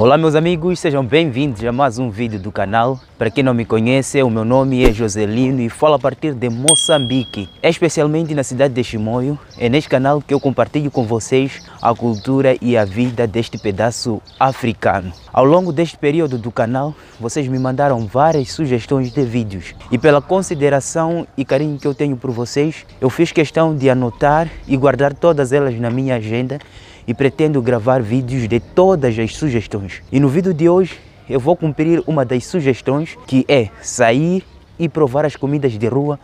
Olá meus amigos, sejam bem-vindos a mais um vídeo do canal. Para quem não me conhece, o meu nome é Joselino e falo a partir de Moçambique, especialmente na cidade de Chimoio. É neste canal que eu compartilho com vocês a cultura e a vida deste pedaço africano. Ao longo deste período do canal, vocês me mandaram várias sugestões de vídeos e pela consideração e carinho que eu tenho por vocês, eu fiz questão de anotar e guardar todas elas na minha agenda e pretendo gravar vídeos de todas as sugestões. E no vídeo de hoje eu vou cumprir uma das sugestões que é sair e provar as comidas de rua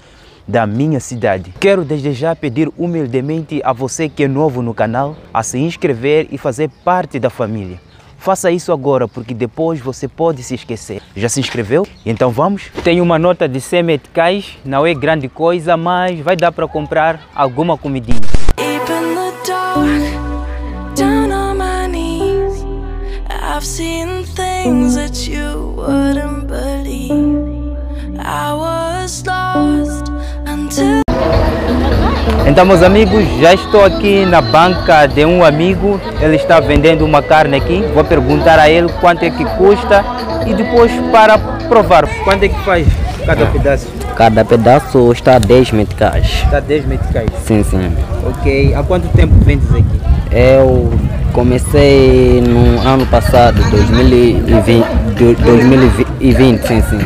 da minha cidade. Quero desde já pedir humildemente a você que é novo no canal a se inscrever e fazer parte da família. Faça isso agora, porque depois você pode se esquecer. Já se inscreveu? Então vamos? Tem uma nota de 100 meticais, não é grande coisa, mas vai dar para comprar alguma comidinha. I've seen things that you wouldn't believe. I was lost until. Então, meus amigos, já estou aqui na banca de um amigo. Ele está vendendo uma carne aqui. Vou perguntar a ele quanto é que custa e depois para provar. Quanto é que faz cada pedaço? Cada pedaço está 10 meticais. Está 10 meticais? Sim, sim. Ok. Há quanto tempo vendes aqui? Eu Comecei no ano passado, 2020, 2020 sim, sim.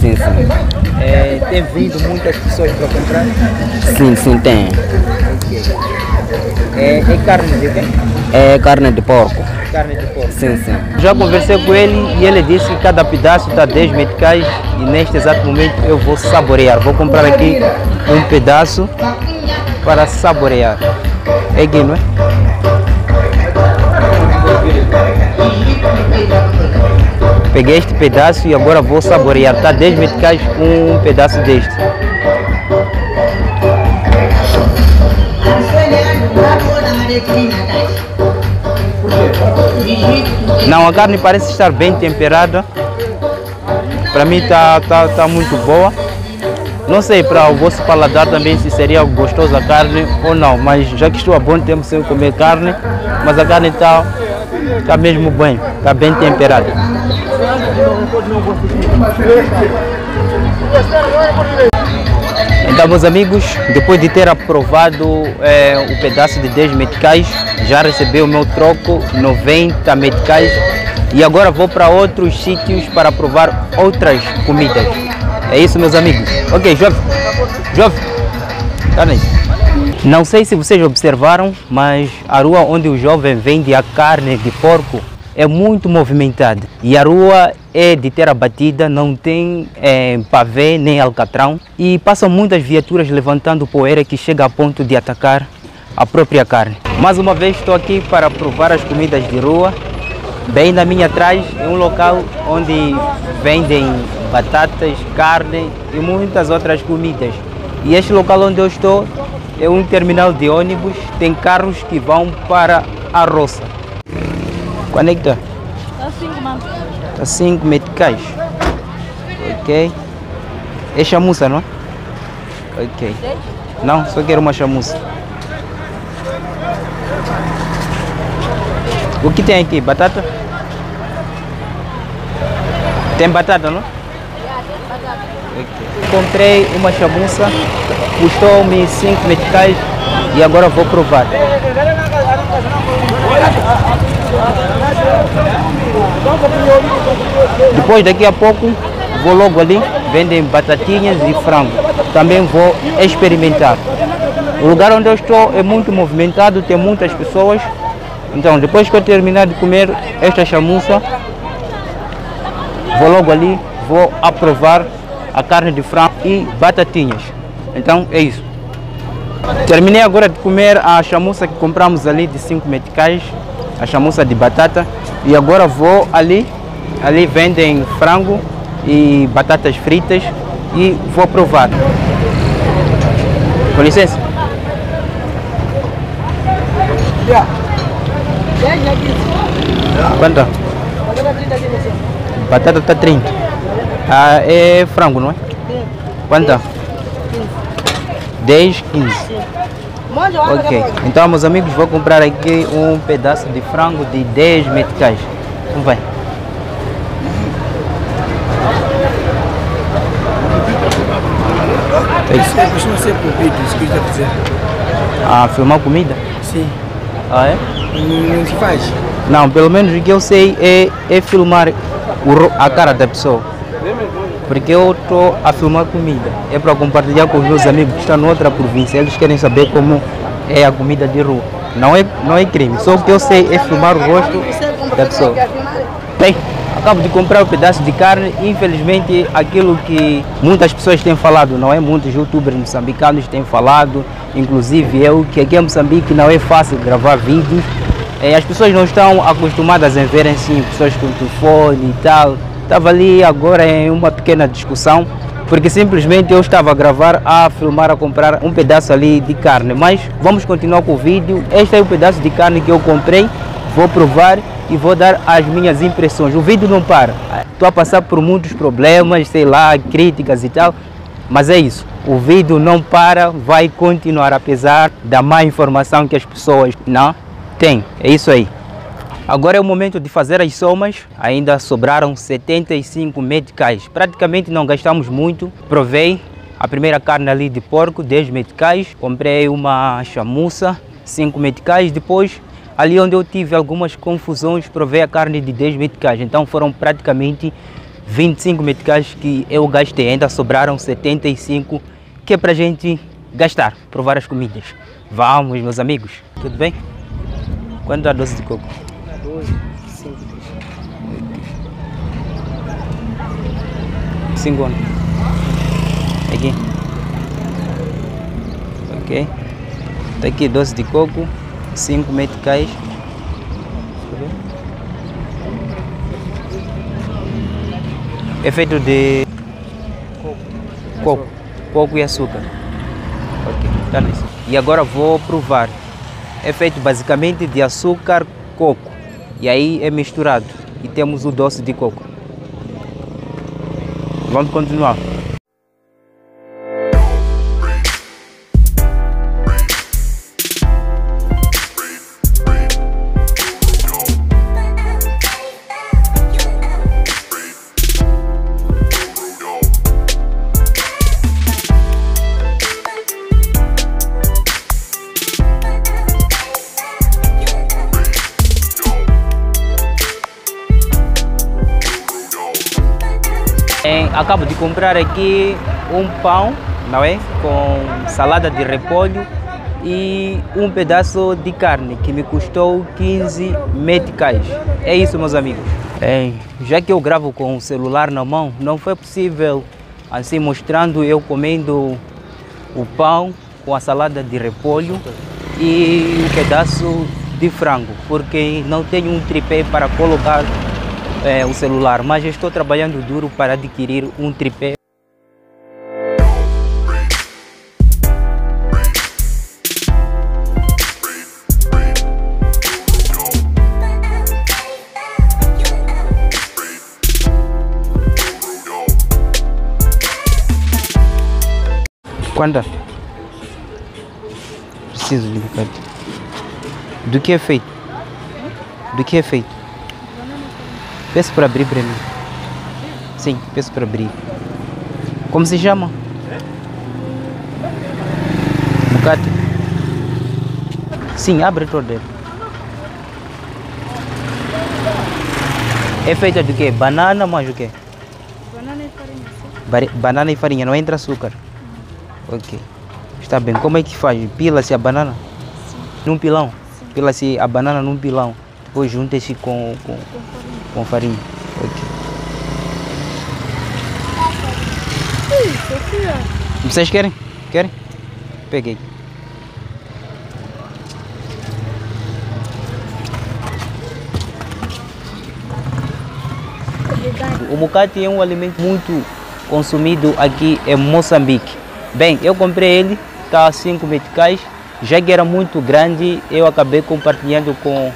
Sim, sim. É, tem vindo muitas pessoas para comprar? Sim, sim, tem. É, é, carne de quê? É carne de porco. Carne de porco? Sim, sim. Já conversei com ele e ele disse que cada pedaço está 10 meticais e neste exato momento eu vou saborear. Vou comprar aqui um pedaço para saborear. É aqui, não é? Peguei este pedaço e agora vou saborear. Está 10 meticais um pedaço deste. Não, a carne parece estar bem temperada. Para mim está tá, tá muito boa. Não sei para o vosso paladar também se seria gostosa a carne ou não, mas já que estou há bom tempo sem comer carne, mas a carne está tá mesmo bem, está bem temperada. Então, meus amigos, depois de ter aprovado é, o pedaço de 10 meticais, já recebi o meu troco, 90 meticais, e agora vou para outros sítios para provar outras comidas. É isso, meus amigos. Ok, jovem. Jovem. Tá nisso. Não sei se vocês observaram, mas a rua onde o jovem vende a carne de porco é muito movimentada. E a rua é de terra batida, não tem é, nem alcatrão. E passam muitas viaturas levantando poeira que chega a ponto de atacar a própria carne. Mais uma vez estou aqui para provar as comidas de rua. Bem na minha atrás é um local onde vendem batatas, carne e muitas outras comidas. E este local onde eu estou é um terminal de ônibus, tem carros que vão para a roça. Quando é? Está 5, mano. Está 5 meticais. Ok. É chamuça, não? Ok. Não, só quero uma chamuça. O que tem aqui? Batata? Tem batata, não? Okay. Comprei uma chamuça, custou-me 5 meticais e agora vou provar. Depois daqui a pouco vou logo ali, vendem batatinhas e frango. Também vou experimentar. O lugar onde eu estou é muito movimentado, tem muitas pessoas. Então depois que eu terminar de comer esta chamuça, vou logo ali, vou aprovar a carne de frango e batatinhas. Então é isso. Terminei agora de comer a chamuça que compramos ali de 5 meticais, a chamuça de batata. E agora vou ali, ali vendem frango e batatas fritas e vou provar. Com licença. Quanto? Batata está 30. Ah, é frango, não é? Quanto? 10, 15. Ok. Então, meus amigos, vou comprar aqui um pedaço de frango de 10 meticais. Então vai. É isso. Costuma ser por vídeo, se quiser fazer. Ah, filmar comida? Sim. Ah, é? Não, não se faz. Não, pelo menos o que eu sei é, é filmar o a cara da pessoa. Porque eu estou a filmar comida. É para compartilhar com os meus amigos que estão noutra província. Eles querem saber como é a comida de rua. Não é, não é crime. Só o que eu sei é filmar o rosto da pessoa. Bem, acabo de comprar um pedaço de carne. Infelizmente, aquilo que muitas pessoas têm falado, não é? Muitos youtubers moçambicanos têm falado, inclusive eu, que aqui em Moçambique não é fácil gravar vídeos. Eh, As pessoas não estão acostumadas em verem sim pessoas com telefone e tal. Estava ali agora em uma pequena discussão, porque simplesmente eu estava a gravar, a filmar, a comprar um pedaço ali de carne. Mas vamos continuar com o vídeo. Este é o pedaço de carne que eu comprei. Vou provar e vou dar as minhas impressões. O vídeo não para. Estou a passar por muitos problemas, sei lá, críticas e tal. Mas é isso. O vídeo não para, vai continuar apesar da má informação que as pessoas não têm. É isso aí. Agora é o momento de fazer as somas. Ainda sobraram 75 meticais. Praticamente não gastamos muito. Provei a primeira carne ali de porco, 10 meticais. Comprei uma chamuça, 5 meticais. Depois, ali onde eu tive algumas confusões, provei a carne de 10 meticais. Então foram praticamente 25 meticais que eu gastei. Ainda sobraram 75 que é para gente gastar, provar as comidas. Vamos, meus amigos. Tudo bem? Quanto a doce de coco? 12, 5, 5 anos. Aqui. Ok. Tá aqui doce de coco, 5 meticais. É feito de coco, coco e açúcar. Ok, tá nisso. E agora vou provar. É feito basicamente de açúcar, coco. E aí é misturado. E temos o doce de coco. Vamos continuar. Acabo de comprar aqui um pão, não é? Com salada de repolho e um pedaço de carne que me custou 15 meticais. É isso, meus amigos. Em, já que eu gravo com o celular na mão, não foi possível assim mostrando eu comendo o pão com a salada de repolho e um pedaço de frango, porque não tenho um tripé para colocar eh, o celular, mas estou trabalhando duro para adquirir um tripé. Quanta? Preciso de um bocado. Do que é feito? Do que é feito? Peço para abrir para mim. Sim, peço para abrir. Como se chama? Bocate. Sim, abre ele. É feita de quê? Banana mais o quê? Banana e farinha. sim. Banana e farinha, não entra açúcar? Ok. Está bem. Como é que faz? Pila-se a banana? Num pilão? Pila-se a banana num pilão. Depois junta-se com, com, com farinha. Ok. Ih, Sofia. Vocês querem? Querem? Peguei. O mucate é um alimento muito consumido aqui em Moçambique. Bem, eu comprei ele, está a 5 meticais. Já que era muito grande, eu acabei compartilhando com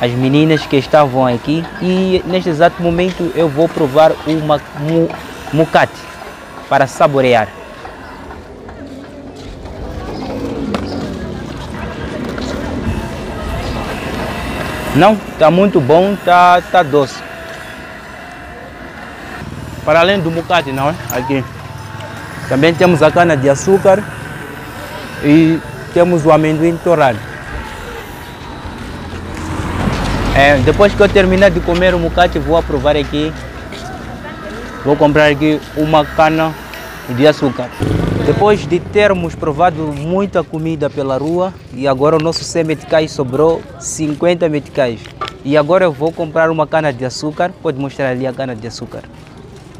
as meninas que estavam aqui. E neste exato momento eu vou provar o ma- mu- mucate para saborear. Não, tá muito bom, tá, tá doce. Para além do mucate, não é? Aqui. Também temos a cana de açúcar e temos o amendoim torrado. É, depois que eu terminar de comer o mucate, vou aprovar aqui. Vou comprar aqui uma cana de açúcar. Depois de termos provado muita comida pela rua e agora o nosso 100 meticais sobrou 50 meticais. E agora eu vou comprar uma cana de açúcar, pode mostrar ali a cana de açúcar.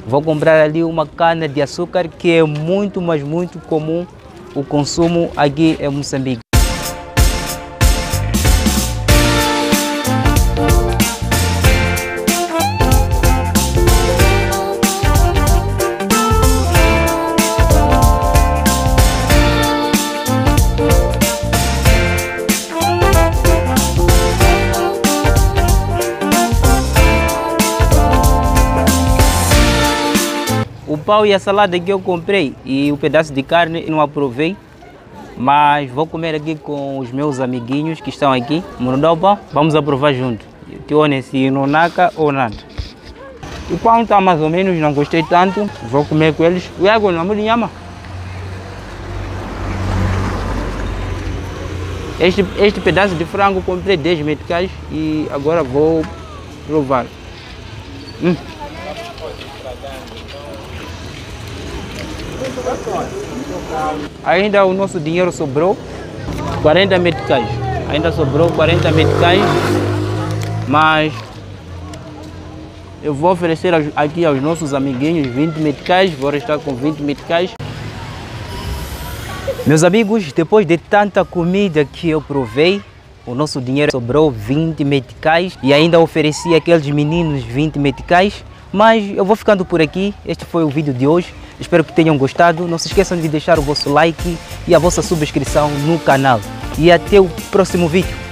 Vou comprar ali uma cana de açúcar que é muito, mas muito comum o consumo aqui em Moçambique. O pão e a salada que eu comprei e o pedaço de carne não aprovei, mas vou comer aqui com os meus amiguinhos que estão aqui. Murudopa, vamos aprovar junto. Tione se não naca ou nada. O pão está mais ou menos, não gostei tanto, vou comer com eles. O água não é nhama. Este, este pedaço de frango comprei 10 meticais e agora vou provar. Hum. Ainda o nosso dinheiro sobrou 40 meticais. Ainda sobrou 40 meticais, mas eu vou oferecer aqui aos nossos amiguinhos 20 meticais, vou restar com 20 meticais. Meus amigos, depois de tanta comida que eu provei, o nosso dinheiro sobrou 20 meticais e ainda ofereci àqueles meninos 20 meticais. Mas eu vou ficando por aqui. Este foi o vídeo de hoje. Espero que tenham gostado. Não se esqueçam de deixar o vosso like e a vossa subscrição no canal. E até o próximo vídeo.